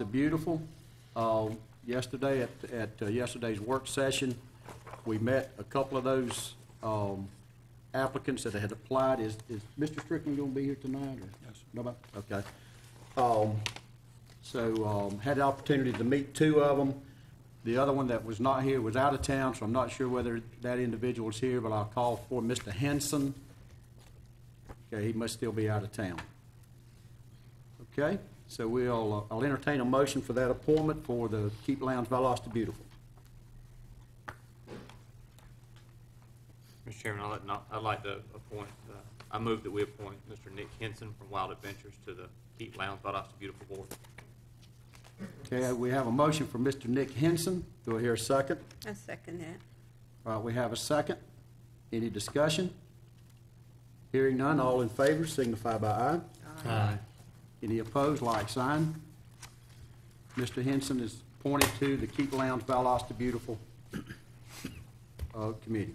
Valdosta Beautiful. Uh, Yesterday, at, at uh, yesterday's work session, we met a couple of those um, applicants that had applied. Is, is Mr. Strickland gonna be here tonight, or? Yes. Nobody? Okay. Um, So, um, had the opportunity to meet two of them. The other one that was not here was out of town, so I'm not sure whether that individual is here, but I'll call for Mr. Henson. Okay, he must still be out of town. Okay, so we'll, uh, I'll entertain a motion for that appointment for the Keep Lowndes Valdosta Beautiful. Mr. Chairman, I'd like, not- I'd like to appoint, uh, I move that we appoint Mr. Nick Henson from Wild Adventures to the Keep Lowndes Valdosta Beautiful Board. Okay, we have a motion for Mr. Nick Henson. Do I hear a second? I second that. All right, we have a second. Any discussion? Hearing none, all in favor signify by aye. Aye. Any opposed, like sign. Mr. Henson is appointed to the Keep Lowndes Valdosta Beautiful uh, Committee.